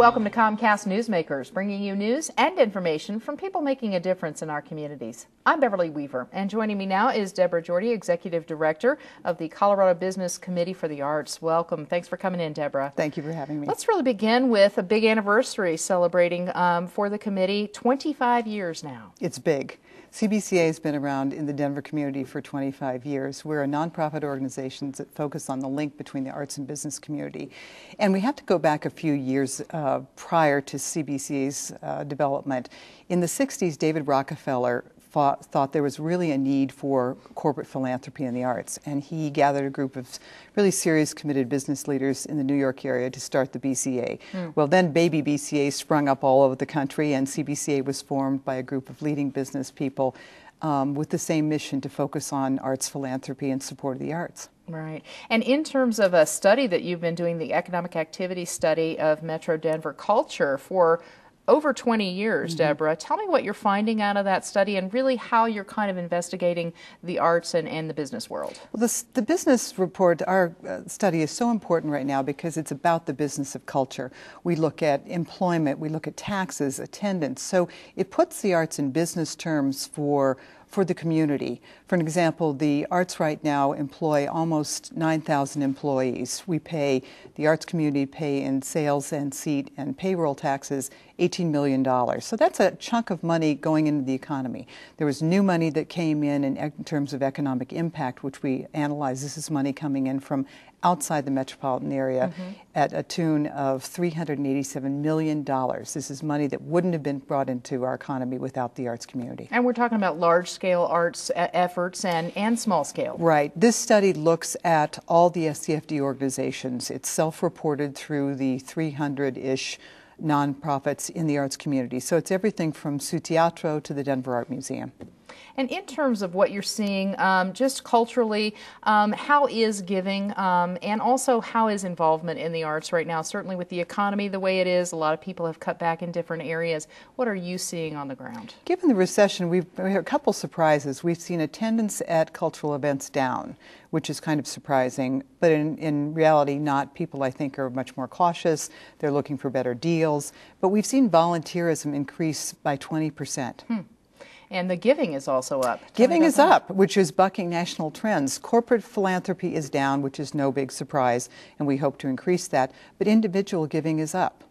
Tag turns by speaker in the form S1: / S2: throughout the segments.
S1: Welcome to Comcast Newsmakers, bringing you news and information from people making a difference in our communities. I'm Beverly Weaver, and joining me now is Deborah Jordy, Executive Director of the Colorado Business Committee for the Arts. Welcome. Thanks for coming in, Deborah.
S2: Thank you for having me.
S1: Let's really begin with a big anniversary celebrating um, for the committee 25 years now.
S2: It's big. CBCA has been around in the Denver community for 25 years. We're a nonprofit organization that focuses on the link between the arts and business community. And we have to go back a few years uh, prior to CBCA's uh, development. In the 60s, David Rockefeller thought, thought there was really a need for corporate philanthropy in the arts. And he gathered a group of really serious, committed business leaders in the New York area to start the BCA. Mm. Well, then baby BCA sprung up all over the country, and CBCA was formed by a group of leading business people um, with the same mission to focus on arts philanthropy and support of the arts.
S1: Right. And in terms of a study that you've been doing, the economic activity study of Metro Denver culture for over 20 years, mm-hmm. Deborah. Tell me what you're finding out of that study and really how you're kind of investigating the arts and, and the business world.
S2: Well, this, the business report, our uh, study is so important right now because it's about the business of culture. We look at employment, we look at taxes, attendance. So it puts the arts in business terms for for the community. For an example, the arts right now employ almost 9,000 employees. We pay, the arts community pay in sales and seat and payroll taxes $18 million. So that's a chunk of money going into the economy. There was new money that came in in, in terms of economic impact, which we analyzed. This is money coming in from outside the metropolitan area mm-hmm. at a tune of $387 million. This is money that wouldn't have been brought into our economy without the arts community.
S1: And we're talking about large scale arts efforts and, and small scale.
S2: Right. This study looks at all the SCFD organizations. It's self reported through the 300 ish nonprofits in the arts community. So it's everything from Su Teatro to the Denver Art Museum.
S1: And in terms of what you're seeing, um, just culturally, um, how is giving um, and also how is involvement in the arts right now? Certainly with the economy the way it is, a lot of people have cut back in different areas. What are you seeing on the ground?
S2: Given the recession, we've we had a couple surprises. We've seen attendance at cultural events down, which is kind of surprising, but in, in reality, not. People, I think, are much more cautious. They're looking for better deals. But we've seen volunteerism increase by 20%. Hmm
S1: and the giving is also up.
S2: Tell giving is that. up, which is bucking national trends. Corporate philanthropy is down, which is no big surprise, and we hope to increase that, but individual giving is up.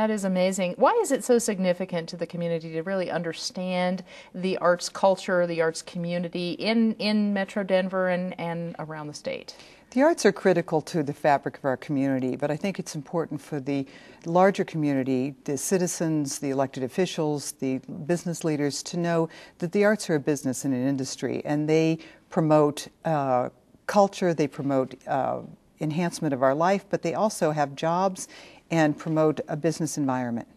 S1: That is amazing. Why is it so significant to the community to really understand the arts culture, the arts community in, in Metro Denver and, and around the state?
S2: The arts are critical to the fabric of our community, but I think it's important for the larger community, the citizens, the elected officials, the business leaders, to know that the arts are a business and an industry, and they promote uh, culture, they promote uh, enhancement of our life, but they also have jobs and promote a business environment.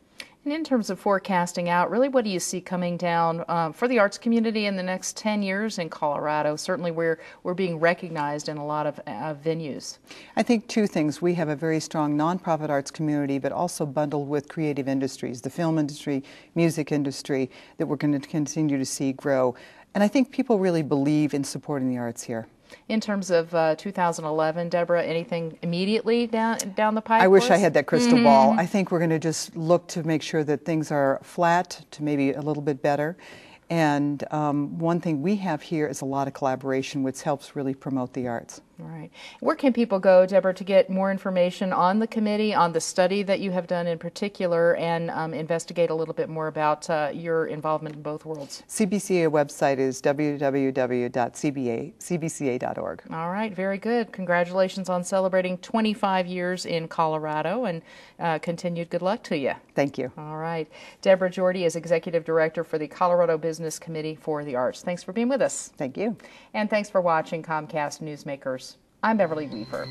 S1: And in terms of forecasting out, really, what do you see coming down uh, for the arts community in the next 10 years in Colorado? Certainly, we're, we're being recognized in a lot of uh, venues.
S2: I think two things. We have a very strong nonprofit arts community, but also bundled with creative industries, the film industry, music industry, that we're going to continue to see grow. And I think people really believe in supporting the arts here.
S1: In terms of uh, 2011, Deborah, anything immediately down down the pipe?
S2: I wish I had that crystal mm-hmm. ball. I think we're going to just look to make sure that things are flat to maybe a little bit better, and um, one thing we have here is a lot of collaboration, which helps really promote the arts.
S1: Right. Where can people go, Deborah, to get more information on the committee, on the study that you have done in particular, and um, investigate a little bit more about uh, your involvement in both worlds?
S2: CBCA website is www.cbca.org.
S1: All right, very good. Congratulations on celebrating 25 years in Colorado, and uh, continued good luck to you.
S2: Thank you.
S1: All right. Deborah Jordy is Executive Director for the Colorado Business Committee for the Arts. Thanks for being with us.
S2: Thank you.
S1: And thanks for watching Comcast Newsmakers. I'm Beverly Weaver.